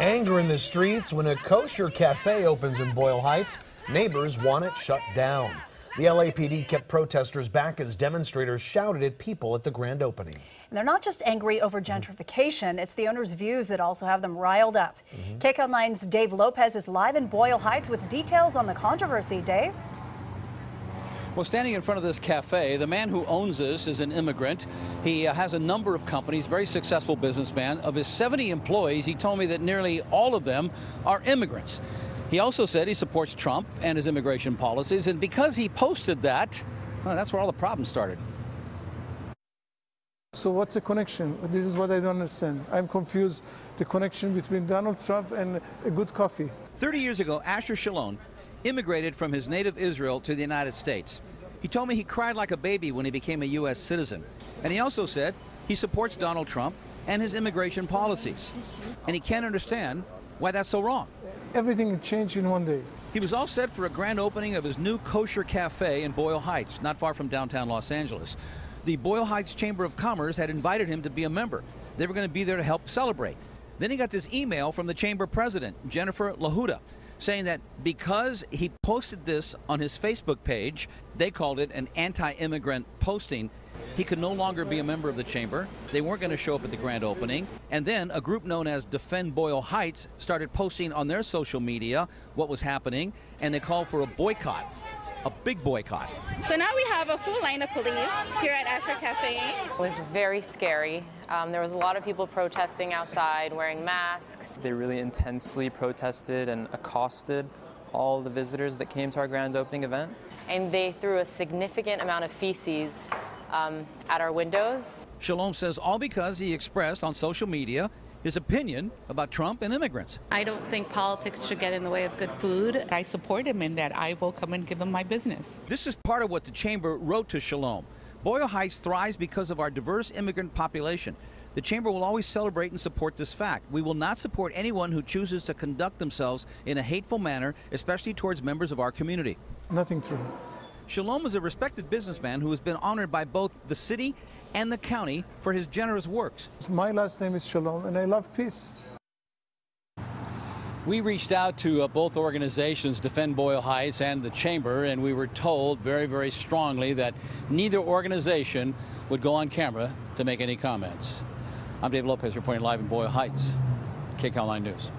Anger in the streets when a kosher cafe opens in Boyle Heights. Neighbors want it shut down. The LAPD kept protesters back as demonstrators shouted at people at the grand opening. And they're not just angry over gentrification, it's the owner's views that also have them riled up. Mm-hmm. KCAL 9's Dave Lopez is live in Boyle Heights with details on the controversy. Dave? Well, standing in front of this cafe, the man who owns this is an immigrant. He uh, has a number of companies, very successful businessman. Of his 70 employees, he told me that nearly all of them are immigrants. He also said he supports Trump and his immigration policies, and because he posted that, well, that's where all the problems started. So what's the connection? This is what I don't understand. I'm confused. The connection between Donald Trump and a good coffee. 30 years ago, Asher Shalom immigrated from his native Israel to the United States. He told me he cried like a baby when he became a U.S. citizen. And he also said he supports Donald Trump and his immigration policies. And he can't understand why that's so wrong. Everything changed in one day. He was all set for a grand opening of his new kosher cafe in Boyle Heights, not far from downtown Los Angeles. The Boyle Heights Chamber of Commerce had invited him to be a member. They were going to be there to help celebrate. Then he got this email from the chamber president, Jennifer Lahuda, saying that because he posted this on his Facebook page, they called it an anti immigrant posting. He could no longer be a member of the chamber. They weren't going to show up at the grand opening. And then a group known as Defend Boyle Heights started posting on their social media what was happening, and they called for a boycott a big boycott. So now we have a full line of police here at Asher Cafe. It was very scary. Um, there was a lot of people protesting outside, wearing masks. They really intensely protested and accosted all the visitors that came to our grand opening event. And they threw a significant amount of feces um, at our windows. Shalom says all because he expressed on social media his opinion about Trump and immigrants. I don't think politics should get in the way of good food. I support him in that. I will come and give him my business. This is part of what the chamber wrote to Shalom. Boyle Heights thrives because of our diverse immigrant population. The Chamber will always celebrate and support this fact. We will not support anyone who chooses to conduct themselves in a hateful manner, especially towards members of our community. Nothing true. Shalom is a respected businessman who has been honored by both the city and the county for his generous works. My last name is Shalom, and I love peace. We reached out to uh, both organizations, Defend Boyle Heights and the Chamber, and we were told very, very strongly that neither organization would go on camera to make any comments. I'm Dave Lopez reporting live in Boyle Heights, KCAL 9 News.